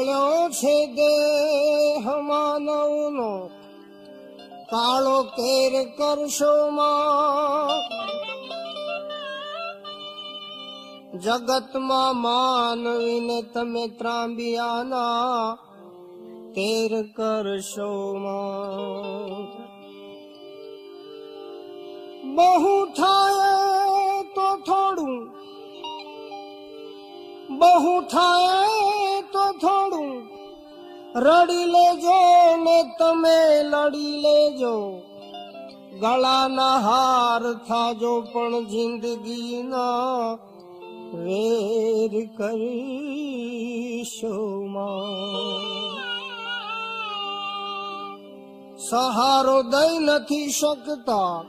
મળ્યો છે દેહ માનવનો કાળો કેર કરશો માં જગતમાં માનવીને તમે ત્રાંબિયાના તેર કરશો માં બહુ થાય તો થોડું બહુ થાય તો થોડું રડી લેજો ને તમે લડી લેજો. ગળાના હાર થાજો પણ જિંદગીના વેર કરીશો સહારો દઈ નથી શકતા.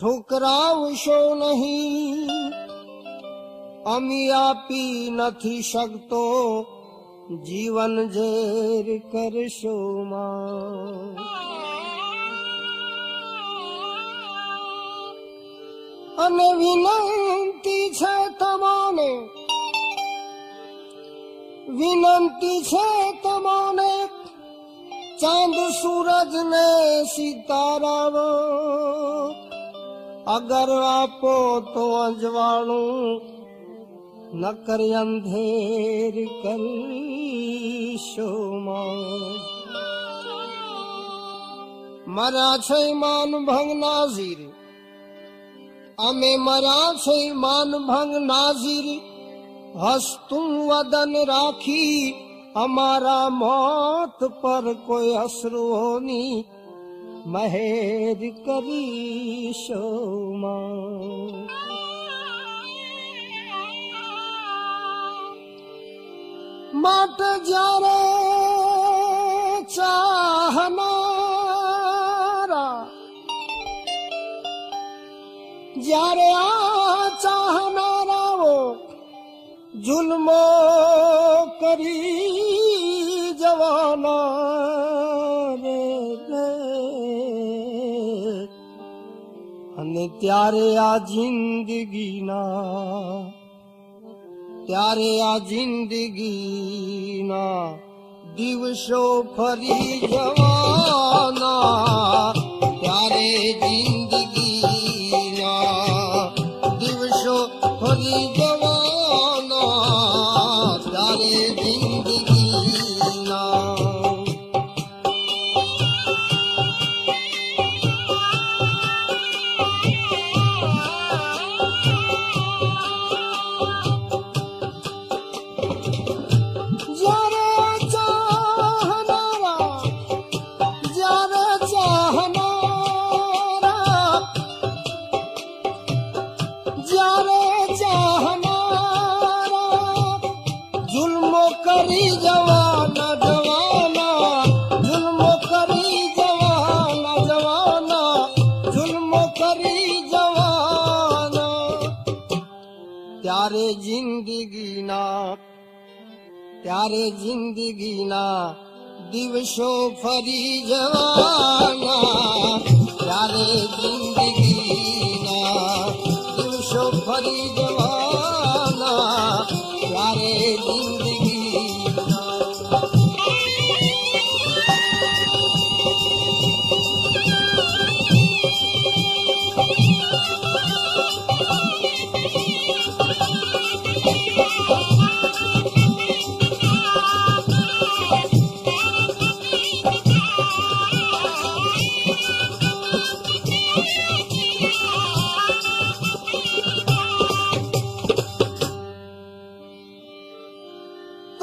ઠુકરાવશો નહીં. અમી આપી નથી શકતો, જીવન ઝેર કરશો અને વિનંતી છે તમને, વિનંતી છે તમને, ચાંદ સૂરજ ને સિતારાઓ અગર આપો તો અજવાળું न कर अंधेर कर মারা ছয় মান ভঙ্গ নাজির আমি মারা ছয় মান ভঙ্গ নাজির হস্তুম বদন রাখি আমারা মত পর কোই অশ্রু হনি মহের করি শোমা માટે જ્યારે ચાહનારા જ્યારે આ ચાહનારાઓ જુલ્મો કરી જવાના રે. અને ત્યારે આ જિંદગીના ત્યારે આ જિંદગીના દિવસો ફરી જવાના ત્યારે જિંદગીના ત્યારે જિંદગીના ત્યારે જિંદગીના દિવસો ફરી જવાના ત્યારે જિંદગીના દિવસો ફરી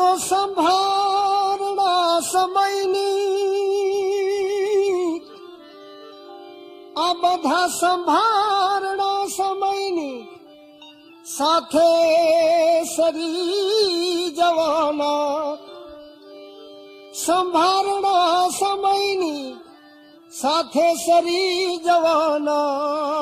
તો સંભારણા સમયની આ બધા સંભારણા સમયની સાથે સરી જવાના સંભારણા સમયની સાથે સરી જવાના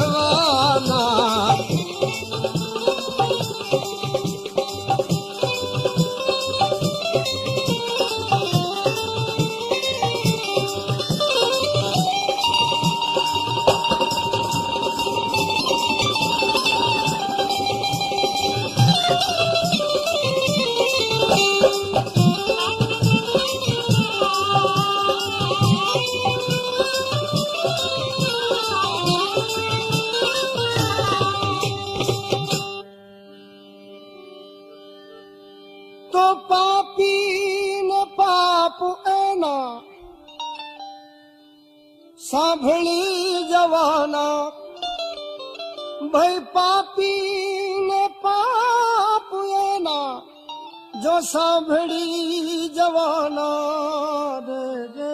ભય પાપી ને પાપ એના જો સાંભળી જવાના રે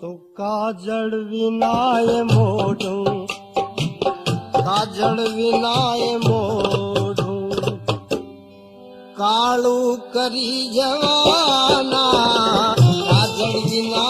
તો કાજળ વિનાય મોઢું, કાજળ વિનાય મોઢું. કાળું કરી જવાના, કાજળ વિનાય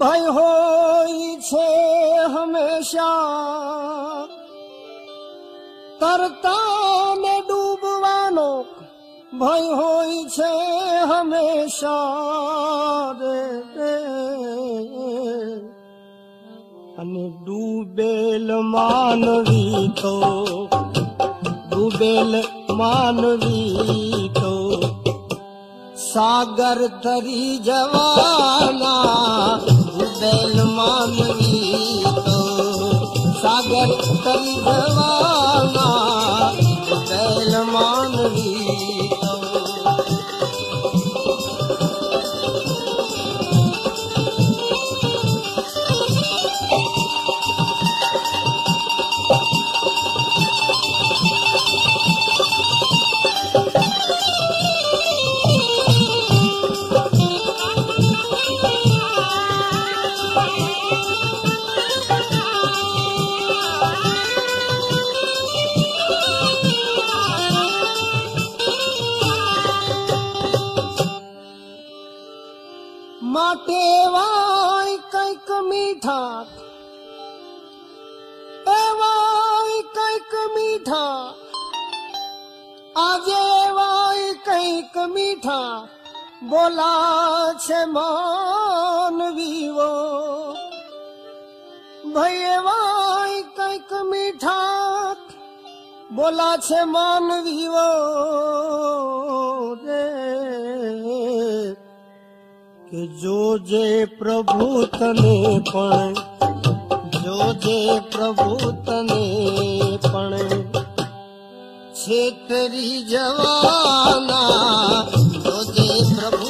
ભય હોય છે હંમેશા તરતા ને ડૂબવાનો ભય હોય છે હંમેશા રે રે. અને ડૂબેલ માનવી તો ડૂબેલ માનવી તો સાગર તરી જવાના दल मानवी तो सागर तल भवाना दल मान માટે વાય કંઈક મીઠા એવાય કંઈક મીઠા આજે વાય કંઈક મીઠા બોલા છે માનવીઓ ભય વાય કંઈક મીઠા બોલા છે માનવીઓ રે. જોજે પ્રભુ તને પણ જોજે પ્રભુ તને પણ છેતરી જવાના જોજે પ્રભુ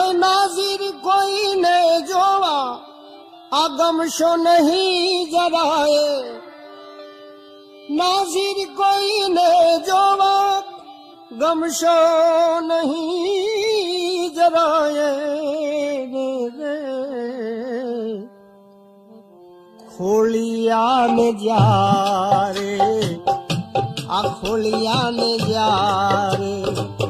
ભાઈ નાઝીર કોઈને જોવા આ ગમશો નહીં જરાય નાઝીર કોઈને જોવા ગમશો નહીં જરાય ખોલિયા ને જ્યારે આ ખોળિયાને જ્યારે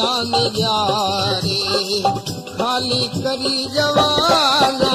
گيان ڏياري خالي ڪري جوانا